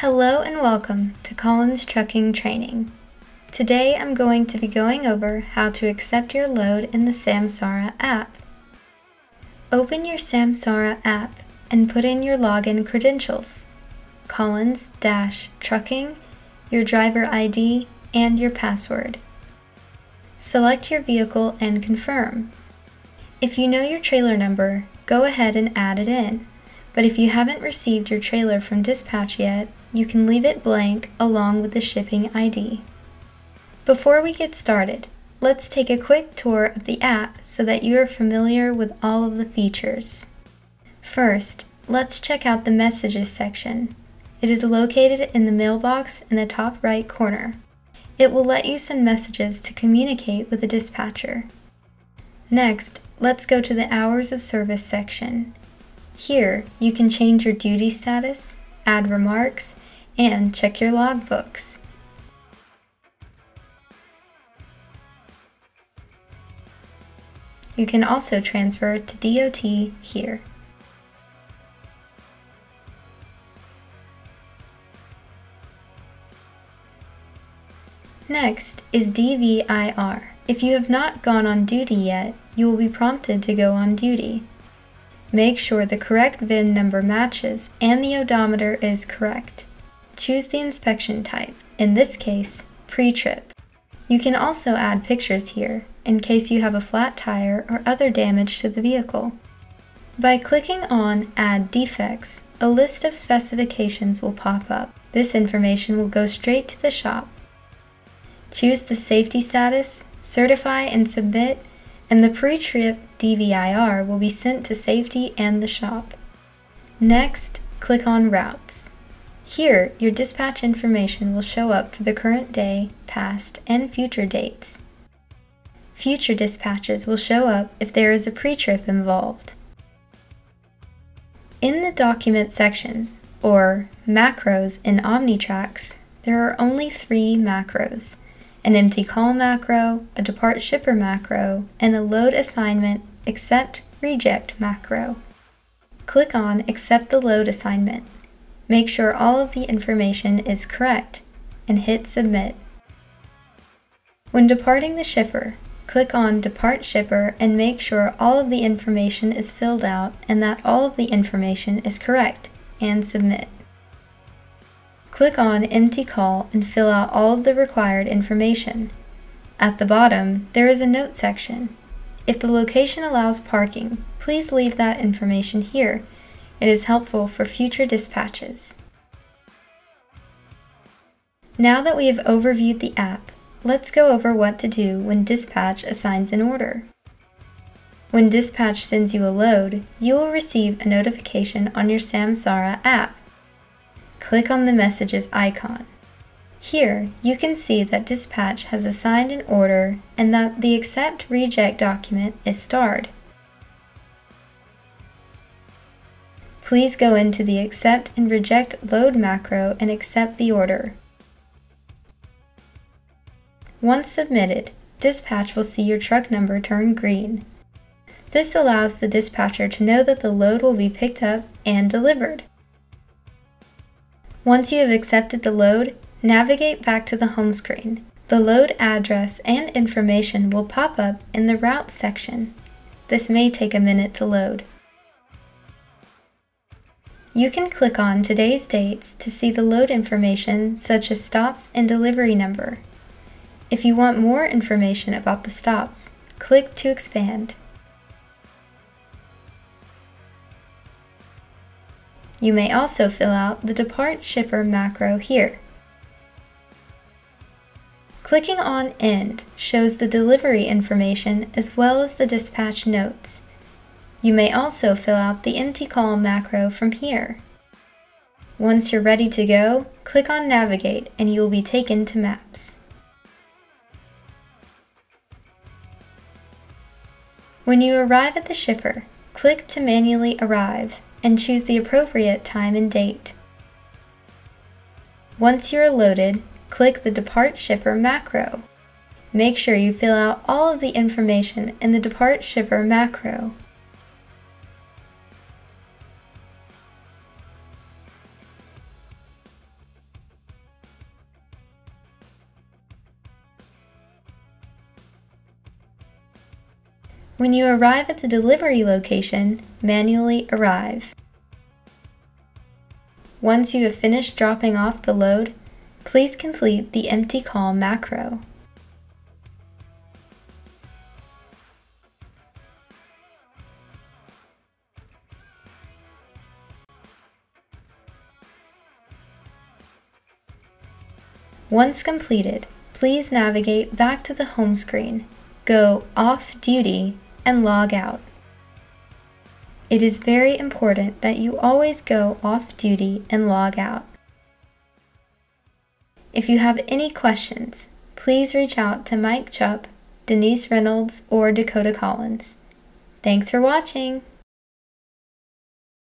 Hello and welcome to Collins Trucking Training. Today I'm going to be going over how to accept your load in the Samsara app. Open your Samsara app and put in your login credentials, Collins-Trucking, your driver ID, and your password. Select your vehicle and confirm. If you know your trailer number, go ahead and add it in. But if you haven't received your trailer from dispatch yet, you can leave it blank along with the shipping ID. Before we get started, let's take a quick tour of the app so that you are familiar with all of the features. First, let's check out the Messages section. It is located in the mailbox in the top right corner. It will let you send messages to communicate with the dispatcher. Next, let's go to the Hours of Service section. Here, you can change your duty status, add remarks, and check your logbooks. You can also transfer to DOT here. Next is DVIR. If you have not gone on duty yet, you will be prompted to go on duty. Make sure the correct VIN number matches and the odometer is correct. Choose the inspection type, in this case, pre-trip. You can also add pictures here, in case you have a flat tire or other damage to the vehicle. By clicking on Add Defects, a list of specifications will pop up. This information will go straight to the shop. Choose the safety status, certify and submit, and the pre-trip DVIR will be sent to safety and the shop. Next, click on Routes. Here, your dispatch information will show up for the current day, past, and future dates. Future dispatches will show up if there is a pre-trip involved. In the Document section, or Macros in OmniTracs, there are only three macros, an empty call macro, a depart shipper macro, and a load assignment accept reject macro. Click on accept the load assignment. Make sure all of the information is correct and hit submit. When departing the shipper, click on Depart Shipper and make sure all of the information is filled out and that all of the information is correct, and submit. Click on Empty Call and fill out all of the required information. At the bottom, there is a note section. If the location allows parking, please leave that information here. It is helpful for future dispatches. Now that we have overviewed the app, let's go over what to do when dispatch assigns an order. When dispatch sends you a load, you will receive a notification on your Samsara app. Click on the messages icon. Here, you can see that dispatch has assigned an order and that the accept reject document is starred. Please go into the accept and reject load macro and accept the order. Once submitted, dispatch will see your truck number turn green. This allows the dispatcher to know that the load will be picked up and delivered. Once you have accepted the load, navigate back to the home screen. The load address and information will pop up in the Routes section. This may take a minute to load. You can click on today's dates to see the load information such as stops and delivery number. If you want more information about the stops, click to expand. You may also fill out the Depart Shipper macro here. Clicking on End shows the delivery information as well as the dispatch notes. You may also fill out the empty call macro from here. Once you're ready to go, click on Navigate and you will be taken to Maps. When you arrive at the shipper, click to manually arrive and choose the appropriate time and date. Once you are loaded, click the Depart Shipper macro. Make sure you fill out all of the information in the Depart Shipper macro. When you arrive at the delivery location, manually arrive. Once you have finished dropping off the load, please complete the empty call macro. Once completed, please navigate back to the home screen, go Off Duty, and log out. It is very important that you always go off duty and log out. If you have any questions, please reach out to Mike Chupp, Denise Reynolds, or Dakota Collins. Thanks for watching!